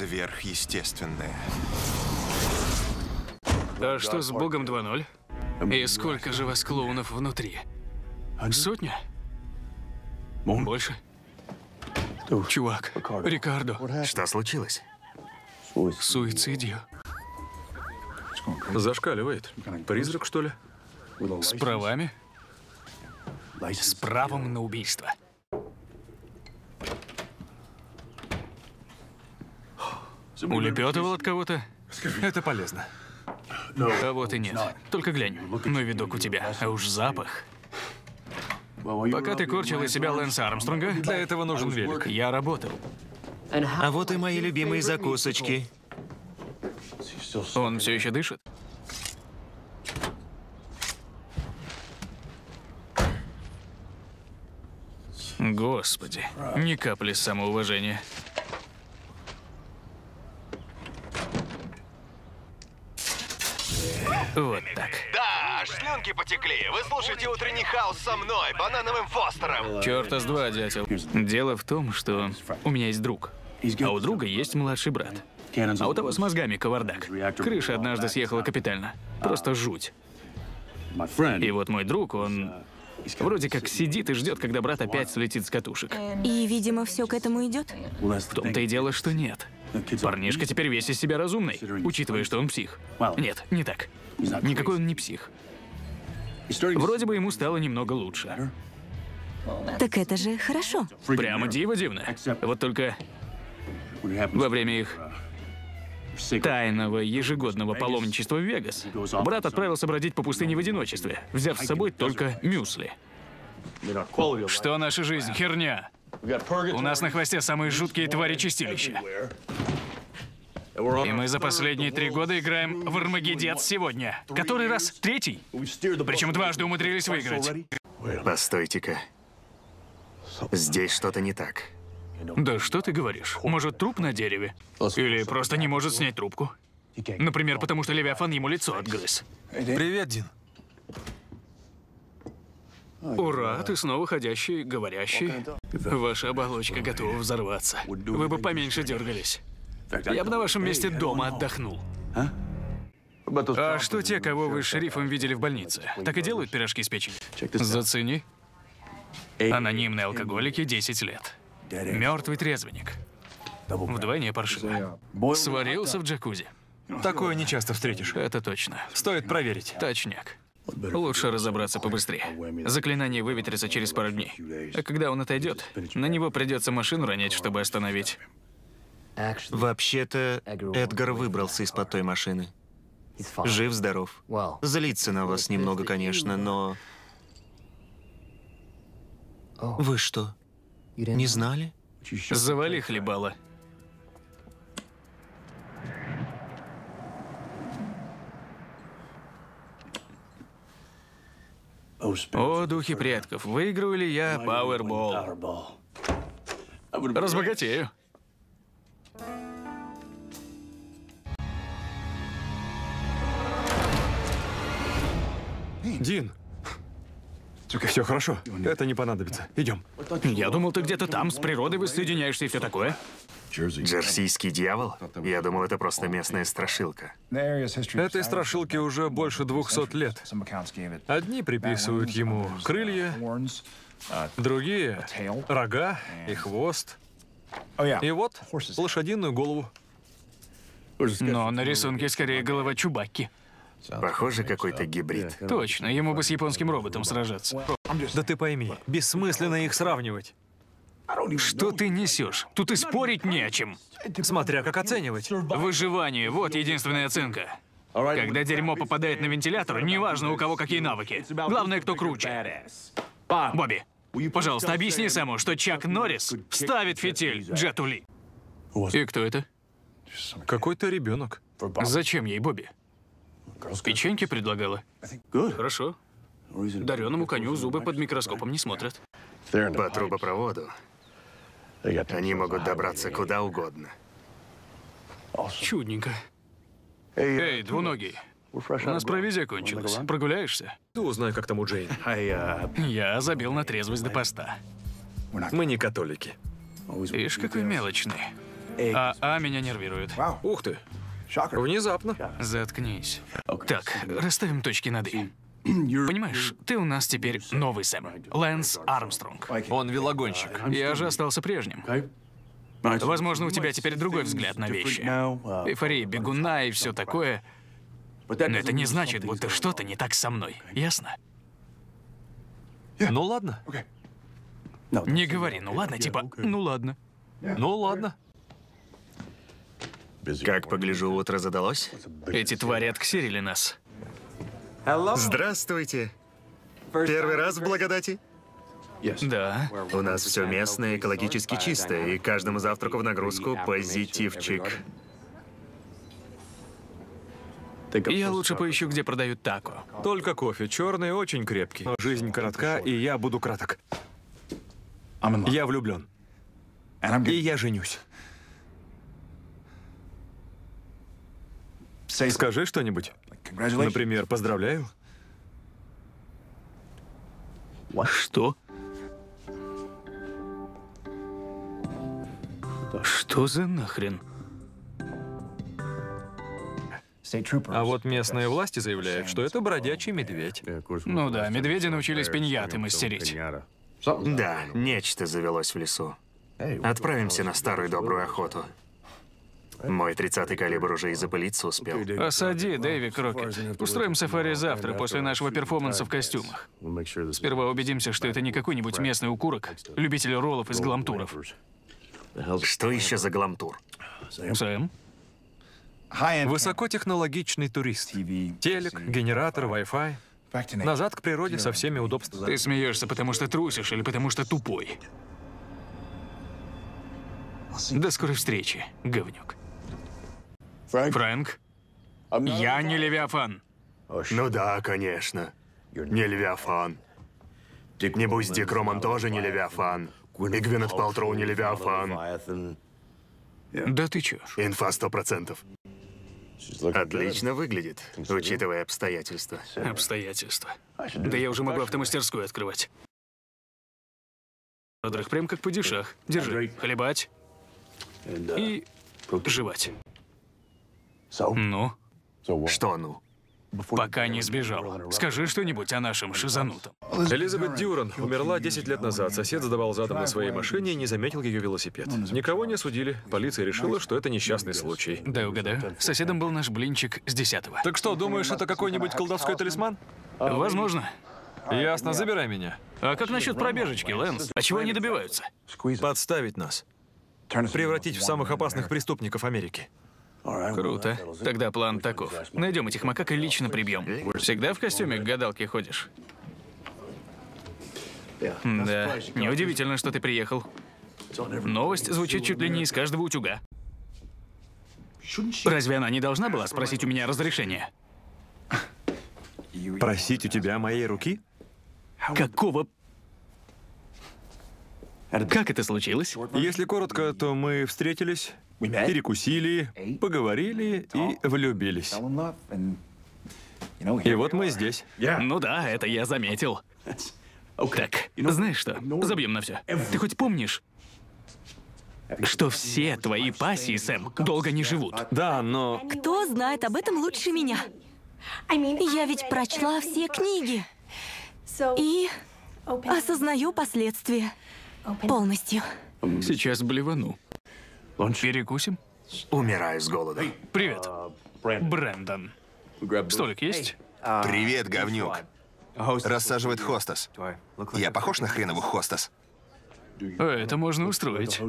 сверхъестественное. А что с Богом 2.0? И сколько же вас клоунов внутри? Сотня? Больше? Чувак, Рикардо, Что случилось? суицидио. Зашкаливает. Призрак, что ли? С правами? С правом на убийство. Улепетывал от кого-то? Это полезно. А вот и нет. Только глянь. Ну, видок у тебя. А уж запах. Пока ты корчил из себя Лэнса Армстронга, Для этого нужен велик. я работал. А вот и мои любимые закусочки. Он все еще дышит? Господи, ни капли самоуважения. Вот так. Да, аж слюнки потекли. Вы слушаете утренний хаос со мной, банановым Фостером. Черта с два, дятел. Дело в том, что у меня есть друг. А у друга есть младший брат. А у того с мозгами кавардак. Крыша однажды съехала капитально. Просто жуть. И вот мой друг, он вроде как сидит и ждет, когда брат опять слетит с катушек. И, видимо, все к этому идет. В том-то и дело, что нет. Парнишка теперь весь из себя разумный, учитывая, что он псих. Нет, не так. Никакой он не псих. Вроде бы ему стало немного лучше. Так это же хорошо. Прямо диво дивно. Вот только во время их тайного ежегодного паломничества в Вегас брат отправился бродить по пустыне в одиночестве, взяв с собой только мюсли. Что наша жизнь? Херня. У нас на хвосте самые жуткие твари чистилища. И мы за последние три года играем в Армагеддец сегодня. Который раз? Третий? Причем дважды умудрились выиграть. Постойте-ка. Здесь что-то не так. Да что ты говоришь? Может, труп на дереве? Или просто не может снять трубку? Например, потому что Левиафан ему лицо отгрыз. Привет, Дин. Ура, ты снова ходящий, говорящий. Ваша оболочка готова взорваться. Вы бы поменьше дергались. Я бы на вашем месте дома отдохнул. А что те, кого вы с шерифом видели в больнице? Так и делают пирожки с печенью? Зацени. Анонимные алкоголики 10 лет. Мертвый трезвенник. Вдвойне паршиво. Сварился в джакузи. Такое не часто встретишь. Это точно. Стоит проверить. Точняк. Лучше разобраться побыстрее. Заклинание выветрится через пару дней. А когда он отойдет, на него придется машину ронять, чтобы остановить. Вообще-то, Эдгар выбрался из-под той машины. Жив-здоров. Злится на вас немного, конечно, но... Вы что, не знали? Завали хлебала. О, духи предков, выиграю ли я Powerball? Разбогатею. Дин. Все хорошо. Это не понадобится. Идем. Я думал, ты где-то там, с природой воссоединяешься и все такое. Джерсийский дьявол? Я думал, это просто местная страшилка. Этой страшилке уже больше двухсот лет. Одни приписывают ему крылья, другие — рога и хвост. И вот лошадиную голову. Но на рисунке скорее голова Чубакки. Похоже, какой-то гибрид. Точно, ему бы с японским роботом сражаться. Да ты пойми, бессмысленно их сравнивать. Что ты несешь? Тут и спорить не о чем. Смотря как оценивать. Выживание – вот единственная оценка. Когда дерьмо попадает на вентилятор, неважно у кого какие навыки. Главное, кто круче. Бобби, пожалуйста, объясни Сэму, что Чак Норрис ставит фитиль Джету Ли. И кто это? Какой-то ребенок. Зачем ей Бобби? Печеньки предлагала? Хорошо. Дареному коню зубы под микроскопом не смотрят. По трубопроводу они могут добраться куда угодно. Чудненько. Эй, двуногий, у нас провизия кончилась. Прогуляешься? Ты узнай, как там у Джейн. Я забил на трезвость до поста. Мы не католики. Ишь, какой мелочный. А А меня нервирует. Ух ты. Внезапно. Заткнись. Так, расставим точки над «и». Понимаешь, ты у нас теперь новый Сэм. Лэнс Армстронг. Он велогонщик. Я же остался прежним. Возможно, у тебя теперь другой взгляд на вещи. Эйфория бегуна и все такое. Но это не значит, будто что-то не так со мной. Ясно? Ну ладно. Не говори, ну ладно, типа, ну ладно. Ну ладно. Как погляжу, утро задалось? Эти твари отксерили нас. Здравствуйте. Первый раз в благодати? Да. У нас все местное, экологически чистое, и каждому завтраку в нагрузку позитивчик. Я лучше поищу, где продают тако. Только кофе черный, очень крепкий. Но жизнь коротка, и я буду краток. Я влюблен. И я женюсь. Скажи что-нибудь. Например, поздравляю. Что? Что за нахрен? А вот местные власти заявляют, что это бродячий медведь. Ну да, медведи научились пиньяты мастерить. Да, нечто завелось в лесу. Отправимся на старую добрую охоту. Мой 30-й калибр уже и запылиться успел. Осади, Дэви Крокет. Устроим сафари завтра, после нашего перформанса в костюмах. Сперва убедимся, что это не какой-нибудь местный укурок, любитель роллов из гламтуров. Что еще за гламтур? Сэм? Высокотехнологичный турист. Телек, генератор, Wi-Fi. Назад к природе со всеми удобствами. Ты смеешься, потому что трусишь или потому что тупой? До скорой встречи, говнюк. Фрэнк? Я не Левиафан. Ну да, конечно. Не Левиафан. Небось, Дик Роман тоже не Левиафан. И Гвинет Палтроу не Левиафан. Да ты чё? Инфа сто процентов. Отлично выглядит, учитывая обстоятельства. Обстоятельства. Да я уже могу автомастерскую открывать. Прям как по дешах. Держи. Хлебать. И жевать. Ну, Что ну? пока не сбежал. Скажи что-нибудь о нашем шизанутом. Элизабет Дюран умерла 10 лет назад. Сосед задавал задом на своей машине и не заметил ее велосипед. Никого не осудили. Полиция решила, что это несчастный случай. Дай угадаю. Соседом был наш блинчик с десятого. Так что, думаешь, это какой-нибудь колдовской талисман? Возможно. Ясно, забирай меня. А как насчет пробежечки, Лэнс? А чего они добиваются? Подставить нас. Превратить в самых опасных преступников Америки. Круто. Тогда план таков. Найдем этих макак и лично прибьем. Всегда в костюме к гадалке ходишь? Да, неудивительно, что ты приехал. Новость звучит чуть ли не из каждого утюга. Разве она не должна была спросить у меня разрешения? Просить у тебя моей руки? Какого... Как это случилось? Если коротко, то мы встретились, перекусили, поговорили и влюбились. И вот мы здесь. Ну да, это я заметил. Так, знаешь что? Забьем на все. Ты хоть помнишь, что все твои пассии, Сэм, долго не живут? Да, но... Кто знает об этом лучше меня? Я ведь прочла все книги и осознаю последствия полностью. Сейчас блевану. Перекусим? Умираю с голода. Привет. Брэндон. Столик есть? Привет, говнюк. Рассаживает хостес. Я похож на хреновых хостес? А, Это можно устроить.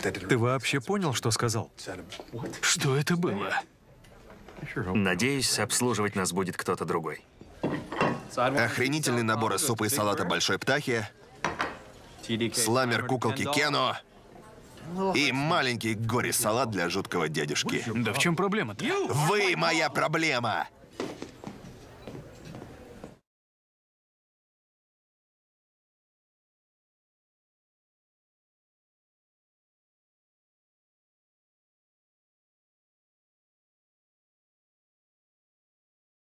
Ты вообще понял, что сказал? Что это было? Надеюсь, обслуживать нас будет кто-то другой. Охренительный набор из супа и салата большой птахи, сламер куколки Кено и маленький горе-салат для жуткого дядюшки. Да в чем проблема-то? Вы моя проблема!